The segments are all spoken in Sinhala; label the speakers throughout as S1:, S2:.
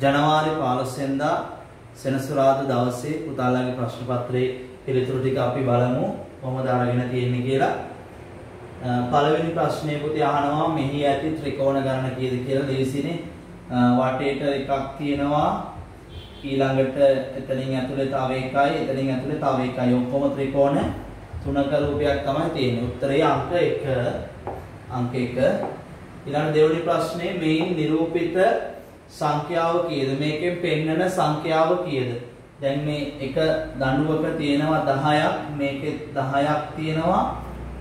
S1: ජනවාරි 15 වෙනිදා සෙනසුරාදා දවසේ පුතාලාගේ ප්‍රශ්න පත්‍රයේ පිළිතුරු ටික අපි බලමු කොහොමද අරගෙන තියෙන්නේ කියලා. පළවෙනි ප්‍රශ්නේ පුතේ අහනවා මෙහි ඇති ත්‍රිකෝණ ගණන කීයද කියලා ලේසිනේ. වටේට එකක් තියෙනවා ඊළඟට එතනින් ඇතුලේ තව එකයි එතනින් ඇතුලේ තව එකයි ඔක්කොම ත්‍රිකෝණ තුනක රූපයක් තමයි තියෙන්නේ. උත්තරේ අංක 1 අංක 1 ඊළඟ දෙවෙනි ප්‍රශ්නේ මේන් නිරූපිත සංඛ්‍යාව කීයද? මේකෙන් පෙන්නන සංඛ්‍යාව කීයද? දැන් මේ එක දඬුවක තියෙනවා 10ක් මේකේ 10ක් තියෙනවා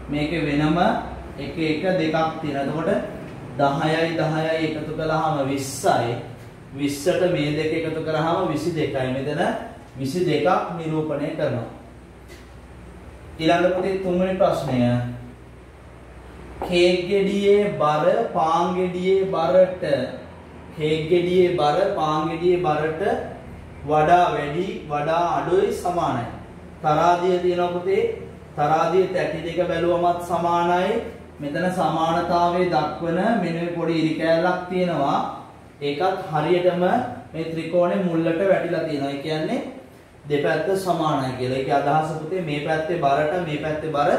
S1: මේකේ වෙනම එක එක දෙකක් තියෙනවා. එතකොට 10යි 10යි එකතු කළාම 20යි 20ට මේ දෙක එකතු කරාම 22යි. මෙතන 22ක් නිරූපණය කරනවා. ඊළඟ පුතේ තුන්වෙනි ප්‍රශ්නය කේක් ගෙඩියේ බර පාන් ගෙඩියේ බරට කේක් ගෙඩියේ බර පාන් ගෙඩියේ බරට වඩා වැඩි වඩා අඩුයි සමානයි. තරාදිය තියෙනවා පුතේ තරාදිය තැටි දෙක බැලුවමත් සමානයි. මෙතන සමානතාවයේ දක්වන මෙන්න පොඩි ඉරි කෑල්ලක් තියෙනවා. ඒකත් හරියටම මේ ත්‍රිකෝණේ මුල්ලට වැටිලා තියෙනවා. ඒ කියන්නේ දෙපැත්ත සමානයි කියලා. ඒකේ අදහස පුතේ මේ පැත්තේ බරට මේ පැත්තේ බර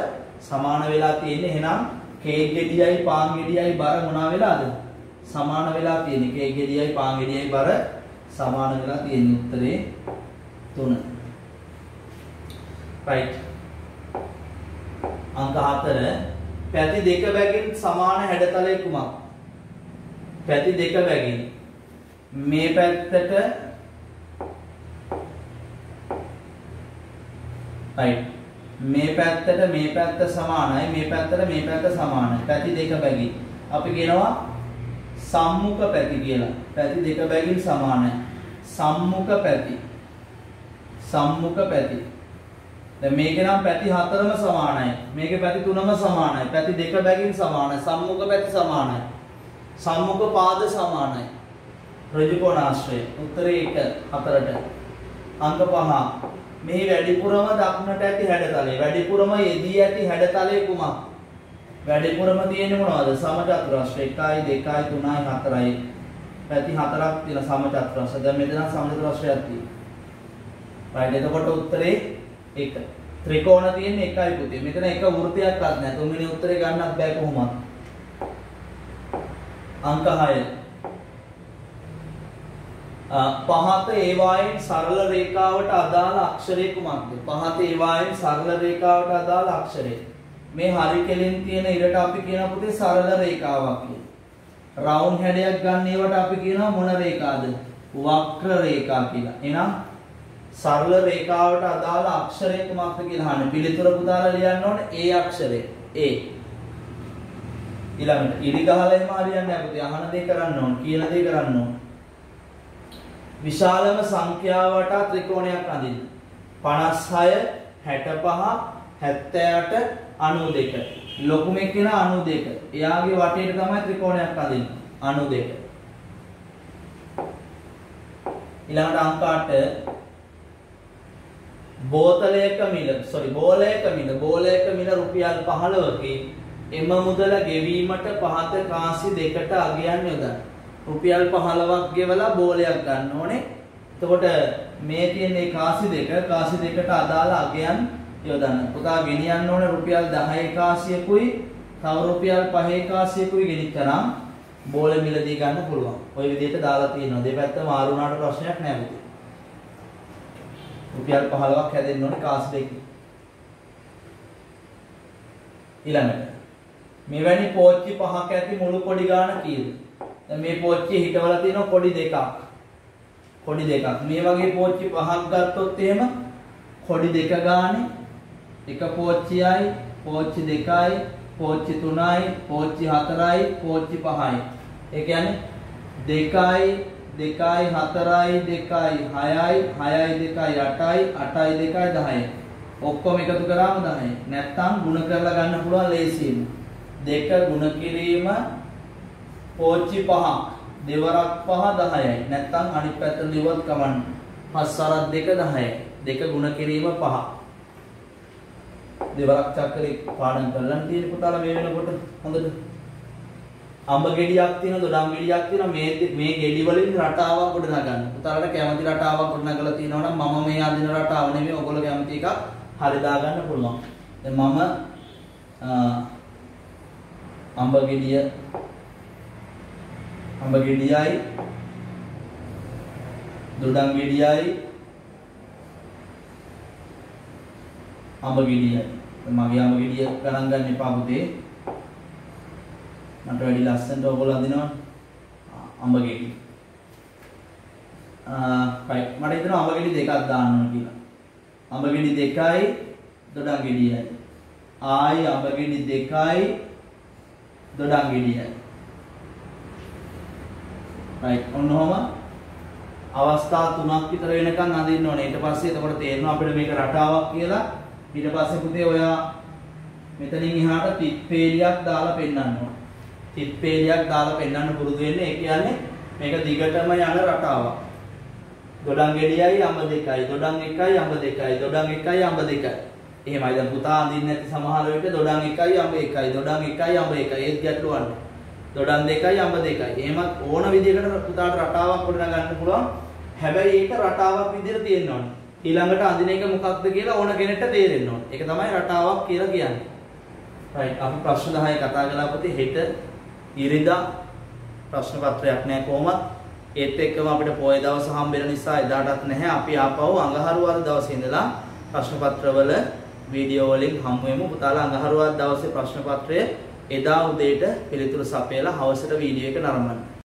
S1: සමාන වෙලා තියෙන්නේ. එහෙනම් කේක් ගෙඩියයි පාන් ගෙඩියයි බර මොනවා වෙලාද? සමාන වෙලා තියෙන්නේ. කේක් ගෙඩියයි පාන් ගෙඩියයි බර සමාන වෙලා තියෙන්නේ උත්තරේ 3. right. අංක 4 පැති දෙක බැගින් සමාන හැඩතලයේ කුමක්? පැති දෙක බැගින් මේ පැත්තට right මේ පැත්තට මේ පැත්ත සමානයි මේ පැත්තට මේ පැත්ත සමානයි පැති දෙක බැගින් අපි කියනවා සම්මුඛ පැති කියලා. පැති දෙක බැගින් සමානයි. සම්මුඛ පැති. සම්මුඛ පැති. දැන් මේකේ නම් පැති හතරම සමානයි. මේකේ පැති තුනම සමානයි. පැති දෙක බැගින් සමානයි. සම්මුඛ පැති සමානයි. සම්මුඛ පාද සමානයි. ඍජු කෝණාශ්‍රය උත්තරේ 1 හතරට. අංක 5 මෙහි වැඩිපුරම දක්නට ඇති හැඩතලය. වැඩිපුරම යෙදී ඇති හැඩතලය කුමක් වැඩිපුරම තියෙන්නේ මොනවද? සමචතුරස්‍රය 1යි 2යි 3යි 4යි පැති හතරක් තියෙන සමචතුරස්‍රය. දැන් මෙතන සමචතුරස්‍රයක් තියෙනවා. right? එතකොට උත්තරේ 1 ත්‍රිකෝණ තියෙන්නේ එකයි පුතේ. මෙතන එක වෘත්තයක්වත් නැහැ. තුන්වෙනි උත්තරේ ගන්නත් බෑ කොහොමද අංක 6 පහත ඒවායෙන් සරල රේඛාවට අදාළ අක්ෂරය කුමක්ද? පහත ඒවායෙන් සරල රේඛාවට අදාළ අක්ෂරය. මේ හරි කෙලින් තියෙන ඉරට අපි කියන පුතේ සරල රේඛාවක් කියලා. රවුන්ඩ් හැඩයක් ගන්න ඒවට අපි කියනවා මොන රේඛාද? වක්‍ර රේඛා කියලා. එහෙනම් සරල රේඛාවට අදාළ අක්ෂරය කුමක්ද කියලා අහන්නේ. පිළිතුර පුතාලා ලියන්න ඕනේ ඒ අක්ෂරය. A. ඊළඟට ඉරි ගහලා එහෙම හරියන්නේ නැහැ පුතේ. අහන දේ කරන්න ඕන, කියන දේ කරන්න ඕන. විශාලම සංඛ්‍යාවට ත්‍රිකෝණයක් අඳින්න. 56 65 78 92. ලොකුම එක්කෙන 92. එයාගේ වටේට තමයි ත්‍රිකෝණයක් අඳින්න. 92. ඊළඟට අංක 8 බෝතලයක මිල sorry බෝලයක මිල බෝලයක මිල රුපියල් 15කි එම මුදල ගෙවීමට පහත කාසි දෙකට අගයන් යොදන්න. රුපියල් 15ක් ගෙවලා බෝලයක් ගන්න ඕනේ. එතකොට මේ තියෙන කාසි දෙක කාසි දෙකට අදාළ අගයන් යොදන්න. පුතා ගෙනියන්න ඕනේ රුපියල් 10 කාසියකුයි තව රුපියල් 5 කාසියකුයි ගෙනිච්චනම් බෝල මිලදී ගන්න පුළුවන්. ওই විදිහට දාලා තියෙනවා. දෙපැත්ත මාරු වුණාට ප්‍රශ්නයක් නෑ පුතේ. රුපියල් 15ක් හැදෙන්න ඕනේ කාසි දෙකකින්. ඊළඟට මෙවැනි පෝච්චි පහක් ඇති මුළු කොඩි ගාන කීයද? මේ පෝච්චිය හිටවලා තියෙන කොඩි දෙකක්. කොඩි දෙකක්. මේ වගේ පෝච්චි පහක් ගත්තොත් එහෙම කොඩි දෙක ගානේ එක පෝච්චියයි පෝච්චි දෙකයි පෝච්චි තුනයි පෝච්චි හතරයි පෝච්චි පහයි. ඒ කියන්නේ දෙකයි දෙකයි හතරයි දෙකයි හයයි හයයි දෙකයි අටයි අටයි දෙකයි දහයි. ඔක්කොම එකතු කරාම දහයි. නැත්තම් ගුණ කරලා ගන්න පුළුවන් ලේසියෙන්. දෙක ගුණ කිරීම පෝච්චි පහක්. දෙවරක් පහ දහයයි. නැත්තම් අනිත් පැත්තට ලිව්වත් කමන්න. පස්සරක් දෙක දහයයි. දෙක ගුණ කිරීම පහක් දෙවරක් චක්‍රේ පාඩම් කරලා තියෙන පුතාලා මේ වෙනකොට හොඳට. අඹ ගෙඩියක් තියෙන දොඩම් ගෙඩියක් තියෙන මේ මේ ගෙඩි වලින් රටාවක් ගොඩනගන්න. පුතාලට කැමති රටාවක් ගොඩනගලා තියෙනවා නම් මම මේ අදින රටාව නෙමෙයි ඔයගොල්ලෝ කැමති එකක් හරි දාගන්න පුළුවන්. දැන් මම අඹ ගෙඩිය අඹ ගෙඩියයි දොඩම් ගෙඩියයි අඹ ගෙඩියයි. මගේ අඹ ගෙඩිය ගණන් ගන්න එපා පුතේ. මට වැඩි ලස්සනට ඔයගොල්ලෝ අඳිනවා අඹ ගෙඩි. ආ right මට හිතෙනවා අඹ ගෙඩි දෙකක් දාන්න ඕන කියලා. අඹ ගෙඩි දෙකයි දොඩම් ගෙඩියයි. ආයි අඹ ගෙඩි දෙකයි දොඩම් ගෙඩියයි. right ඔන්න ඔහම අවස්ථා තුනක් විතර වෙනකන් අඳින්න ඕනේ. ඊට පස්සේ එතකොට තේරෙනවා අපිට මේක රටාවක් කියලා. ඊට පස්සේ පුතේ ඔයා මෙතනින් එහාට පිප්පේලියක් දාලා පෙන්නන්න ඕනේ. තිත්පේලියක් දාලා පෙන්වන්න පුරුදු වෙන්නේ ඒ කියන්නේ මේක දිගටම යන රටාවක්. දොඩම් ගෙඩියයි අඹ දෙකයි දොඩම් එකයි අඹ දෙකයි දොඩම් එකයි අඹ දෙකයි. එහෙමයි දැන් පුතා අඳින්න නැති සමහර විට දොඩම් එකයි අඹ එකයි දොඩම් එකයි අඹ එකයි ඒත් ගැටලුවක් දොඩම් දෙකයි අඹ දෙකයි. එහෙමත් ඕන විදිහකට පුතාට රටාවක් ගොඩනගා ගන්න පුළුවන්. හැබැයි ඒක රටාවක් විදිහට තියෙන්න ඕනේ. ඊළඟට අඳින එක මොකක්ද කියලා ඕන කෙනෙක්ට තේරෙන්න ඕනේ. ඒක තමයි රටාවක් කියලා කියන්නේ. right. අපි ප්‍රශ්න 10 කතා කළා පුතේ හෙට ඉරිදා ප්‍රශ්න පත්‍රයක් නැහැ කොහොමත්. ඒත් එක්කම අපිට පොය දවස් හම්බෙන නිසා එදාටත් නැහැ. අපි ආපහු අඟහරුවාදා දවසේ ඉඳලා ප්‍රශ්න පත්‍රවල වීඩියෝ වලින් හමු වෙමු. පුතාලා අඟහරුවාදා දවසේ ප්‍රශ්න පත්‍රය එදා උදේට පිළිතුරු සපයලා හවසට වීඩියෝ එක නරඹන්න.